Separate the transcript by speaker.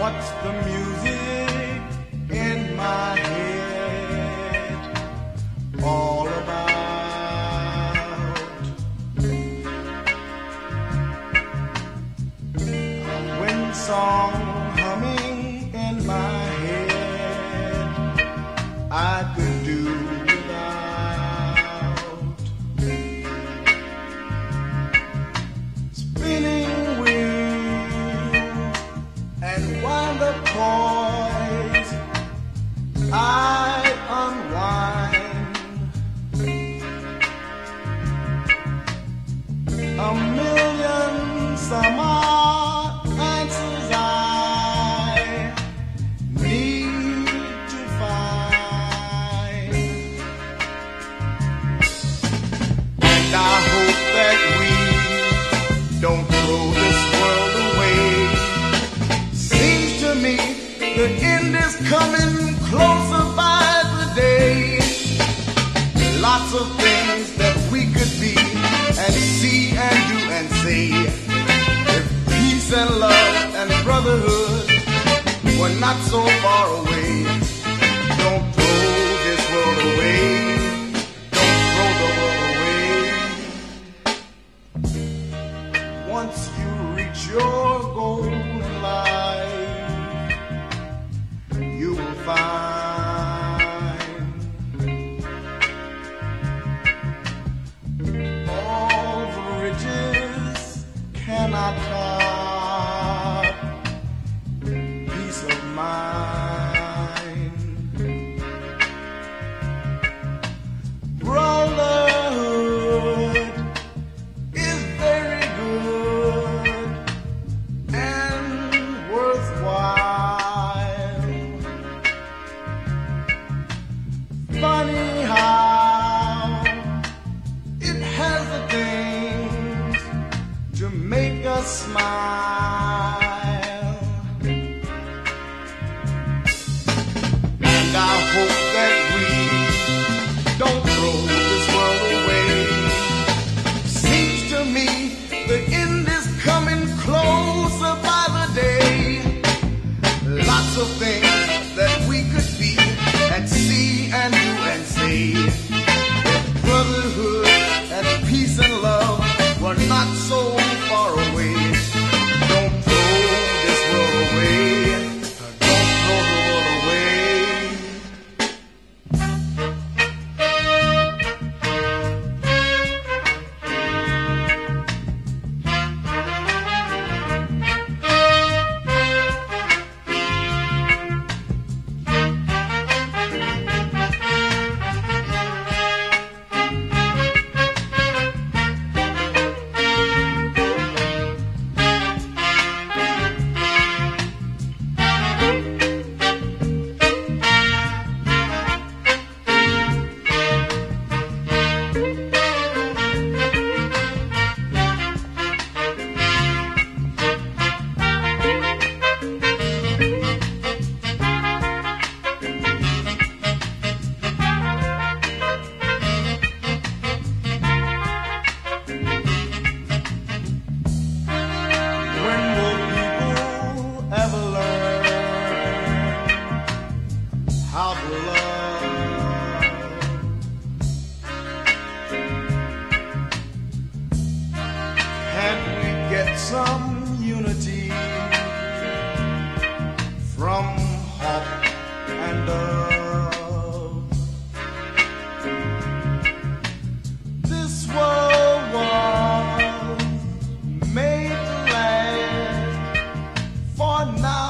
Speaker 1: What's the music in my head all about? A wind Lots of things that we could be and see and do and say. If peace and love and brotherhood were not so far away. Cannot buy smile. And I hope that we don't throw this world away. Seems to me the end is coming closer by the day. Lots of things that we could be and see and do and say. Brotherhood and peace and love were not so far away. When now